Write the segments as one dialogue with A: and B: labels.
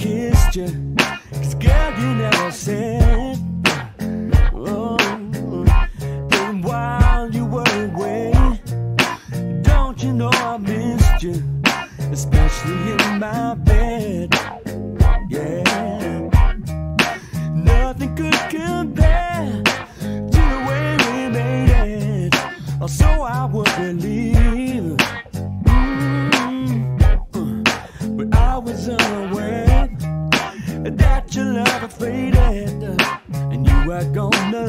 A: kissed you? Cause girl, you never said. Oh, then while believe. Mm, uh, But I was unaware that your love had faded and you were gonna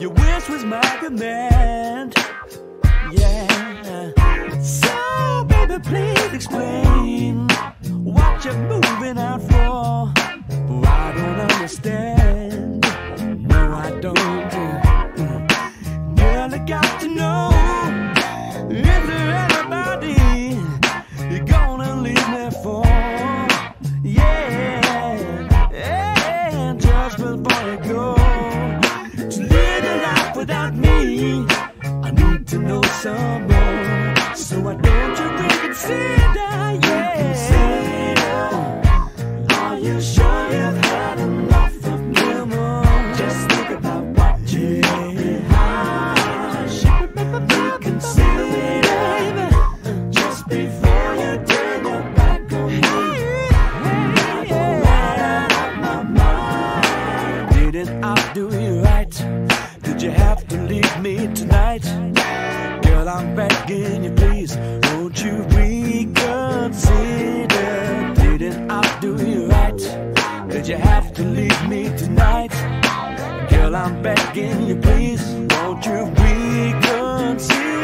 A: Your wish was my command. Yeah. So, baby, please explain what you're moving out for. Oh, I don't understand. No, I don't. To know some more. So why don't you reconsider? Yeah, are you sure you've had enough of me? Come on, just think about what you left behind. Reconsider, just before you turn your back on me. I'm not out of my mind. Didn't I do you right? Did you have to leave me tonight? Begging you, please, won't you reconsider? Didn't I do you right? Did you have to leave me tonight? Girl, I'm begging you, please, won't you reconsider?